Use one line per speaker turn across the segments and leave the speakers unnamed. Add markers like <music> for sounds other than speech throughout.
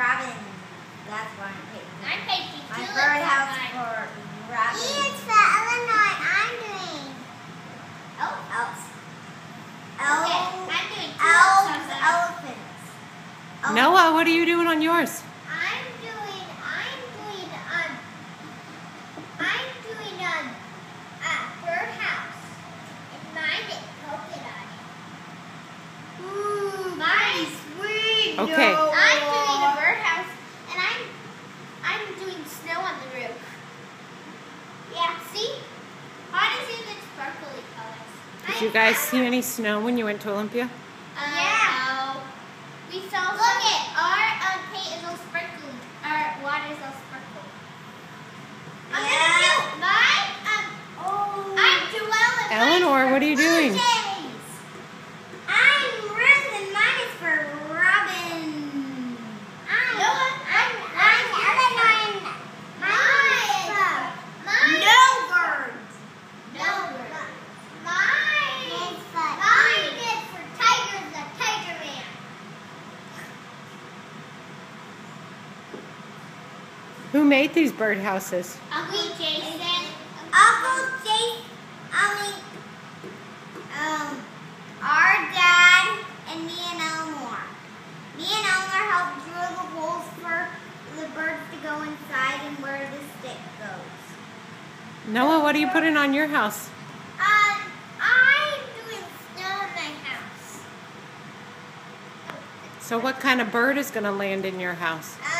robin. That's why I'm painting. I'm
painting My birdhouse
for robin. E
is for Illinois.
I'm doing.
Oh.
Elves. Elves. Okay.
I'm doing elves,
elephants. Oh. Noah,
what are you doing on yours?
I'm doing, I'm doing, a. I'm doing um, a, a birdhouse. Mine is.
Ooh, sweet. Okay. No.
Did you guys
see any snow when you went to Olympia?
yeah. We saw Look it. Our um, paint is all sparkly. Our water is all sparkly.
I'm gonna do
mine. Um,
oh. I'm
Joelle. Eleanor, what are you
doing? Jays.
I'm Ruth, and mine is for Robin. I'm Noah. I'm, I'm Eleanor. Mine is
mine. No
birds.
No birds. Mine is
for mine
is for Tiger the Tiger Man.
Who made these birdhouses?
Uncle Jason. Uncle
Jason. I mean, um, our dad and me and Elmore. Me and Elmore helped drill the holes for the birds to go inside and where the stick goes.
Noah, what are you putting on your house?
Um, I'm doing snow in my house. So what
kind of bird is going to land in your house?
Um,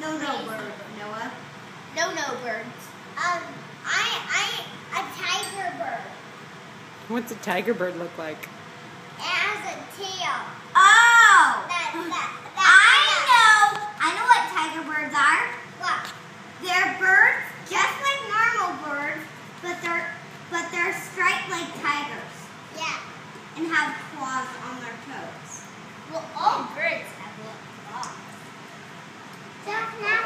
no-no bird, Noah.
No-no birds. Um, I, I, a tiger bird.
What's a tiger bird look like?
It has a tail.
Oh!
That, that, that, <laughs> I
know, I know what tiger birds are.
What?
They're birds just like normal birds, but they're, but they're striped like tigers.
Yeah.
And have claws on their toes.
Well, all birds have claws.